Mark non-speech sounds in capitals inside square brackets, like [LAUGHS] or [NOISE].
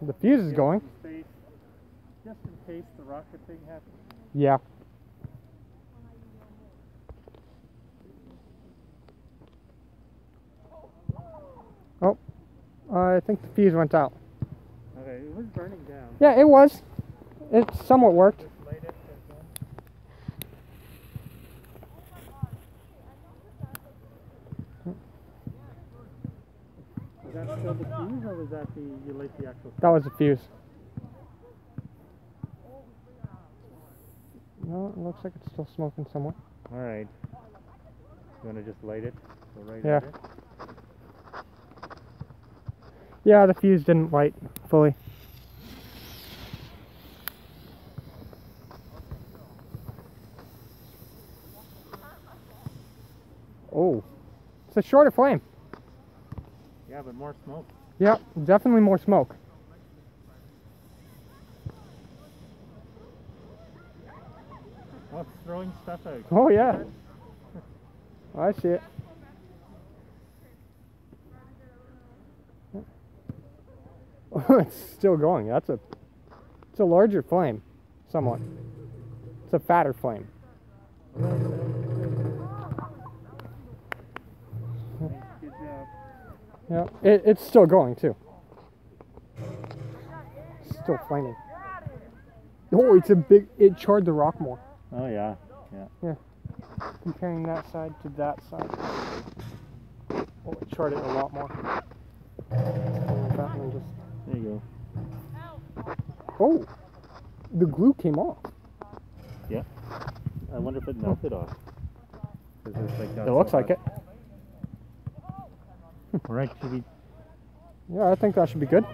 the fuse is going. Space, just in case the rocket thing happens. Yeah. Oh, I think the fuse went out. Okay, it was burning down. Yeah, it was. It somewhat worked. Just light it. that's all. Was that still the fuse, or was that the you lit the actual? That was the fuse. No, it looks like it's still smoking somewhere. All right. You want to just light it? Right Yeah. it? Yeah, the fuse didn't light fully. Oh, it's a shorter flame. Yeah, but more smoke. Yeah, definitely more smoke. Oh, it's throwing stuff out. Oh yeah, I see it. Oh, [LAUGHS] it's still going. That's a, it's a larger flame, somewhat. It's a fatter flame. Good job. Yeah, it, it's still going too. Still flaming. Oh, it's a big. It charred the rock more. Oh yeah. Yeah. Yeah, Comparing that side to that side. Oh, it charred it a lot more. And that one just- There you go. Oh, the glue came off. Yeah. I wonder if it melted off. like It looks so like it. Right, should we Yeah, I think that should be good.